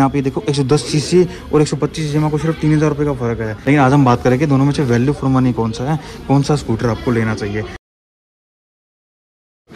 लेकिन आप ये देखो 110 सीसी और 125 सीसी में आपको सिर्फ़ तीन हज़ार का फ़र्क है। लेकिन आज हम बात करेंगे दोनों में से वैल्यू फॉर मनी कौन सा है? कौन सा स्कूटर आपको लेना चाहिए?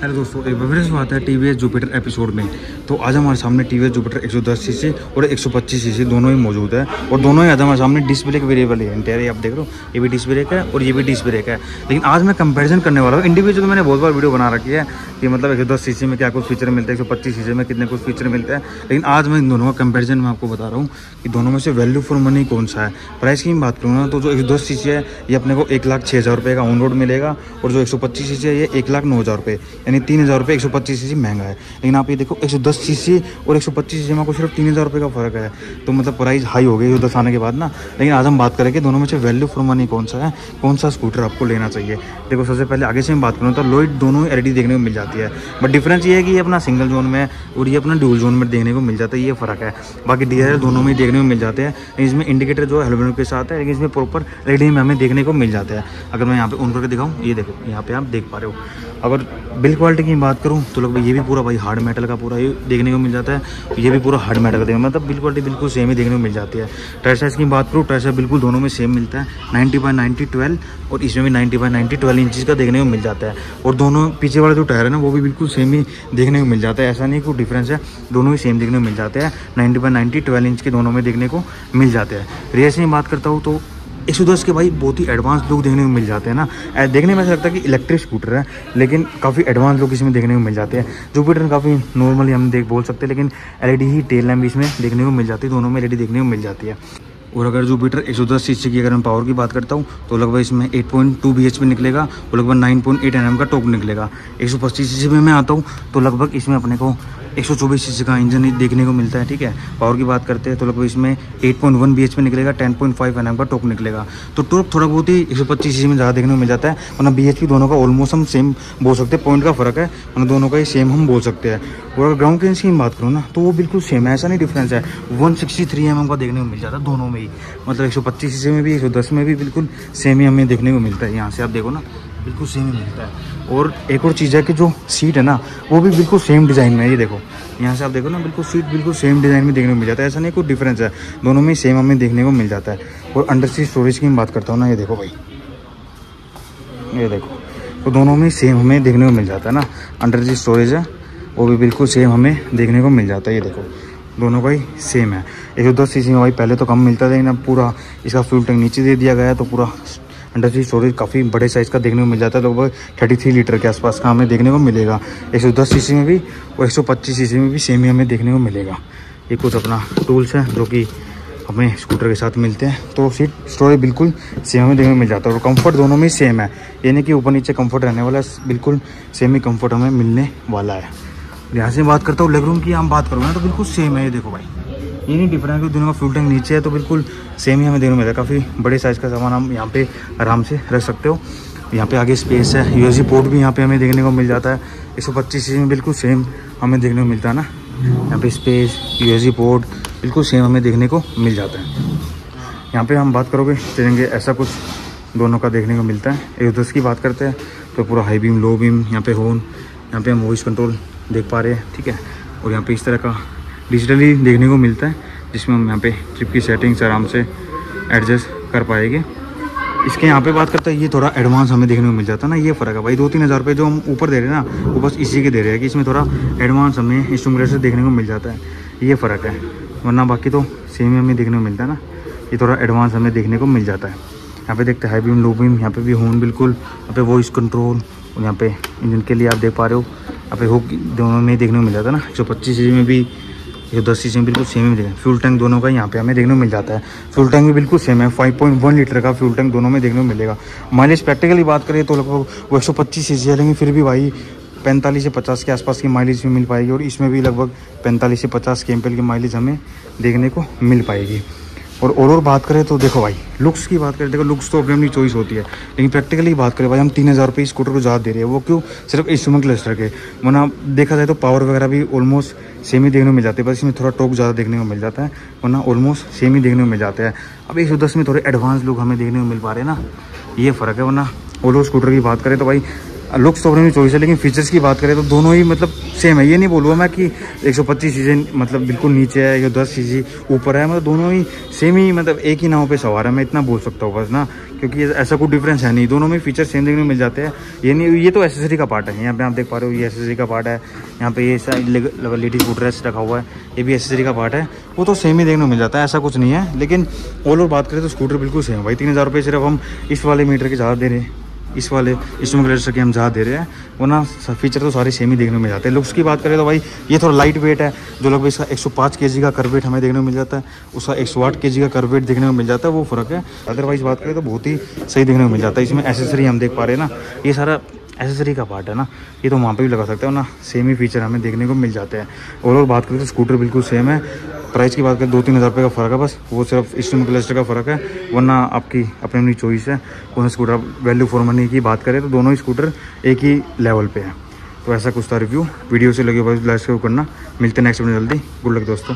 हेलो दोस्तों, एक बार बात है T V S Jupiter episode में। तो आज हमारे सामने T V S Jupiter 110 CC और 125 सीसी दोनों ही मौजूद है। और दोनों ही आज हमारे सामने डिस्क ब्रेक वेरिएबल है इंटेरियर आप देख रहे हो। ये भी डिस्क ब्रेक है और ये भी डिस्क ब्रेक है। लेकिन आज मैं कंपेरिजन करने वाला हूँ। इंडिविजुअल मैंने बहुत बार वीडियो बना रखी है कि मतलब एक सौ दस सी सी में क्या कुछ फीचर मिलते हैं, एक सौ पच्चीस सी सी में कितने कुछ फीचर मिलते हैं। लेकिन आज मैं इन दोनों का कंपेरिजन में आपको बता रहा हूँ कि दोनों में से वैल्यू फॉर मनी कौन सा है। प्राइस की बात करूँ ना तो जो एक सौ दस सी सी है, ये अपने को एक लाख छः हज़ार रुपये का ऑन रोड मिलेगा और जो एक सौ पच्चीस सी है, ये एक लाख नौ हज़ार रुपये यानी तीन हज़ार रुपये एक सौ पच्चीस सी महँगा है। लेकिन आप ये देखो, एक सौ दस सी सी और एक सौ पच्चीस सी में आपको सिर्फ़ तीन हज़ार रुपये का फ़र्क है। तो मतलब प्राइस हाई हो गई एक दस आने के बाद ना। लेकिन आज हम बात करेंगे दोनों में से वैल्यू फॉर मनी कौन सा है, कौन सा स्कूटर आपको लेना चाहिए। देखो, सबसे पहले आगे से मैं बात करूँ तो लोइड दोनों एल देखने को मिल जाती है। बट डिफरेंस ये है कि ये अपना सिंगल जोन में और ये अपना ड्यूल जोन में देखने को मिल जाता है, ये फ़र्क है। बाकी डी दोनों में देखने को मिल जाते हैं। इसमें इंडिकेटर जो है के साथ है, लेकिन इसमें प्रॉपर रेडी में हमें देखने को मिल जाता है। अगर मैं यहाँ पे ऑन करके दिखाऊँ, ये देखो, यहाँ पे आप देख पा रहे हो। अगर बिल क्वालिटी की बात करूँ तो लगभग ये भी पूरा भाई हार्ड मेटल का पूरा ये देखने को मिल जाता है ये भी पूरा हार्ड मेटल का देखने मतलब बिल क्वालिटी बिल्कुल सेम ही देखने को मिल जाती है। टायर साइज़ की बात करूँ टायर साइज़ बिल्कुल दोनों में सेम मिलता है नाइन्टी बाई नाइन्टी ट्वेल्व और इसमें भी ninety by ninety twelve inches का देखने को मिल जाता है। और दोनों पीछे वाला जो टायर है ना, वो भी बिल्कुल सेम ही देखने को मिल जाता है, ऐसा नहीं कोई डिफरेंस है, दोनों ही सेम देखने को मिल जाते हैं ninety by ninety twelve inch के दोनों में देखने को मिल जाते हैं। रेस में बात करता हूँ तो एक सौ दस के भाई बहुत ही एडवांस लुक देखने को मिल जाते हैं ना। देखने में ऐसा लगता है कि इलेक्ट्रिक स्कूटर है, लेकिन काफ़ी एडवांस लुक इसमें देखने को मिल जाते हैं। जुपिटर काफ़ी नॉर्मली हम देख, बोल सकते हैं, लेकिन एलईडी ही टेल लैम्प इसमें देखने को मिल जाती है, दोनों में एलईडी देखने को मिल जाती है। और अगर जुपिटर 110 सीसी की अगर मैं पावर की बात करता हूँ तो लगभग इसमें 8.2 पॉइंट निकलेगा, और लगभग 9.8 एनएम का टॉप निकलेगा। 125 सीसी में मैं आता हूँ तो लगभग इसमें अपने को एक सौ चौबीस का इंजन देखने को मिलता है, ठीक है? पावर की बात करते हैं तो लगभग इसमें 8.1 पॉइंट वन बीएचपी निकलेगा 10.5 पॉइंट एनएम का टॉप निकलेगा। तो टॉप थोड़ा बहुत ही एक सौ में ज़्यादा देखने को मिल जाता है, वरना बीएचपी दोनों का ऑलमोस्ट हम सेम बोल सकते हैं पॉइंट का फ़र्क है, वरना दोनों का ही सेम हम बोल सकते हैं। और अगर ग्राउंड क्लियरेंस की बात करूँ ना तो वो बिल्कुल सेम है, ऐसा नहीं डिफरेंस है। वन सिक्सटी थ्री एम का देखने को मिल जाता है दोनों में ही। मतलब एक सौ में भी, एक सौ दस में भी बिल्कुल सेम ही हमें देखने को मिलता है, यहाँ से आप देखो ना। बिल्कुल सेम ही मिलता है। और एक और चीज़ है कि जो सीट है ना, वो भी बिल्कुल सेम डिज़ाइन में है, ये देखो। यहाँ से आप देखो ना, बिल्कुल सीट बिल्कुल सेम डिज़ाइन में देखने को मिल जाता है। ऐसा नहीं कोई डिफरेंस है। दोनों में सेम हमें देखने को मिल जाता है। और अंडर सीट स्टोरेज की बात करता हूँ ना, ये देखो भाई। ये देखो। तो दोनों में सेम हमें देखने को मिल जाता है ना। अंडर सीट स्टोरेज है, वो भी बिल्कुल सेम हमें देखने को मिल जाता है, ये देखो। दोनों का ही सेम है। एक सौ दस सी में भाई, पहले तो कम मिलता था, लेकिन अब पूरा इसका फ्यूल टैंक नीचे दे दिया गया है तो पूरा अंडर स्टोरेज काफ़ी बड़े साइज़ का देखने को मिल जाता है, लगभग थर्टी थ्री लीटर के आसपास का हमें देखने को मिलेगा। एक सौ दस सी में भी और एक सौ पच्चीस सी में भी सेम ही हमें देखने को मिलेगा। ये कुछ अपना टूल्स है जो कि हमें स्कूटर के साथ मिलते हैं। तो सीट स्टोरेज बिल्कुल सेम हमें देखने को मिल जाता है और कंफर्ट दोनों में सेम है। यानी कि ऊपर नीचे कंफर्ट रहने वाला बिल्कुल सेम ही कंफर्ट हमें मिलने वाला है। यहाँ से बात करता हूँ लेग रूम की हम बात करूँगा तो बिल्कुल सेम है ये देखो भाई। ये नहीं डिफरेंस है दोनों का फ्यूल टैंक नीचे है तो बिल्कुल सेम ही हमें देखने मिलता है। काफ़ी बड़े साइज़ का सामान हम यहाँ पे आराम से रख सकते हो। यहाँ पे आगे स्पेस है यू पोर्ट भी यहाँ पे हमें देखने को मिल जाता है। एक सौ पच्चीस में बिल्कुल सेम हमें देखने को मिलता है ना। यहाँ पे स्पेस यू पोर्ट बिल्कुल सेम हमें देखने को मिल जाता है। यहाँ पे हम बात करोगे, चलेंगे, ऐसा कुछ दोनों का देखने को मिलता है। एक दस की बात करते हैं तो पूरा हाई बीम लो बीम यहाँ पे होन यहाँ पे हम वॉइस कंट्रोल देख पा रहे हैं, ठीक है? और यहाँ पे इस तरह का डिजिटली देखने को मिलता है, जिसमें हम यहाँ पे ट्रिप की सेटिंग्स आराम से एडजस्ट कर पाएँगे। इसके यहाँ पे बात करते हैं, ये थोड़ा एडवांस हमें देखने को मिल जाता है ना, ये फ़र्क है भाई, दो तीन हज़ार रुपये जो हम ऊपर दे रहे हैं ना, वो बस इसी के दे रहे हैं कि इसमें थोड़ा एडवांस हमें इंस्ट्रूमेंट से देखने को मिल जाता है। ये फ़र्क है, वरना बाकी तो सेम ही हमें देखने को मिलता है ना, ये थोड़ा एडवांस हमें देखने को मिल जाता है। यहाँ पे देखते हैं हाई बीम लो बीम यहाँ पे भी होन बिल्कुल, यहाँ पे वॉइस कंट्रोल और यहाँ पे इंजन के लिए आप देख पा रहे हो, यहाँ पे हुक दोनों में देखने को मिल जाता है ना, एक सौ पच्चीस में भी ये दस सी बिल्कुल सेम ही मिलेगा। फ्यूल टैंक दोनों का यहाँ पे हमें देखने को मिल जाता है। फ्यूल टैंक भी बिल्कुल सेम है। 5.1 लीटर का फ्यूल टैंक दोनों में देखने को मिलेगा। माइलेज प्रैक्टिकली बात करें तो लगभग वो एक सौ पच्चीस है, लेकिन फिर भी भाई पैंतालीस से पचास के आसपास की माइलेज भी मिल पाएगी और इसमें भी लगभग पैंतालीस से पचास के एम की माइलेज हमें देखने को मिल पाएगी। और और और बात करें तो देखो भाई लुक्स की बात करें, देखो लुक्स तो अपनी अपनी चॉइस होती है, लेकिन प्रैक्टिकली बात करें भाई, हम तीन हज़ार रुपये स्कूटर को ज़्यादा दे रहे हैं, वो क्यों? सिर्फ़ इंस्ट्रूमेंट क्लस्टर के वरना देखा जाए तो पावर वगैरह भी ऑलमोस्ट सेम ही देखने को मिल जाते हैं, बस इसमें थोड़ा टॉक ज़्यादा देखने को मिल जाता है, वरना ऑलमोस्ट सेम ही देखने को मिल जाता है। अब एक सौ दस में थोड़े एडवांस लुक हमें देखने को मिल पा रहे हैं ना, ये फ़र्क है, वरना ओलो स्कूटर की बात करें तो भाई लुक्स तो अपनी चॉइस है, लेकिन फीचर्स की बात करें तो दोनों ही मतलब सेम है। ये नहीं बोलूँगा मैं कि 125 सीसी मतलब बिल्कुल नीचे है या 10 सीसी ऊपर है मतलब दोनों ही सेम ही मतलब एक ही नाव पे सवार है। मैं इतना बोल सकता हूँ बस ना, क्योंकि ऐसा कोई डिफरेंस है नहीं। दोनों में फीचर सेम देखने मिल जाते हैं। ये नहीं, ये तो एसेसरी का पार्ट है। यहाँ पे आप देख पा रहे हो, ये एसेसरी का पार्ट है। यहाँ पे ये लेडीज़ फुटरेस रखा हुआ है। ये भी एसेसरी का पार्ट है। वो तो सेम ही देखने मिल जाता है, ऐसा कुछ नहीं है। लेकिन ऑल ओवर बात करें तो स्कूटर बिल्कुल सेम भाई, तीन हज़ार रुपये सिर्फ़ हम इस वाले मीटर के ज़्यादा दे रहे हैं। इस वाले इसमें कलर के हम ज़्यादा दे रहे हैं। वरना फीचर तो सारे सेम ही देखने में जाते हैं। लुक्स की बात करें तो भाई, ये थोड़ा लाइट वेट है। जो लोग इसका 105 केजी का कर वेट हमें देखने को मिल जाता है। उसका 108 केजी का कर वेट देखने को मिल जाता है। वो फ़र्क है। अदरवाइज़ बात करें तो बहुत ही सही देखने को मिल जाता है। इसमें एसेसरी हम देख पा रहे हैं ना। ये सारा एसेसरी का पार्ट है ना। ये तो वहाँ पे भी लगा सकते हो ना सेम ही फीचर हमें देखने को मिल जाते हैं। और और बात करें तो स्कूटर बिल्कुल सेम है। प्राइस की बात करें दो तीन हज़ार रुपये का फ़र्क है बस। वो सिर्फ़ स्टूम क्लस्टर का फ़र्क है, वरना आपकी, अपनी अपनी चॉइस है। कौन स्कूटर वैल्यू फॉर मनी की बात करें तो दोनों ही स्कूटर एक ही लेवल पे है। तो ऐसा कुछ था रिव्यू वीडियो से लगे बस लाइक करना। मिलते हैं नेक्स्ट वीडियो जल्दी। गुड लक दोस्तों।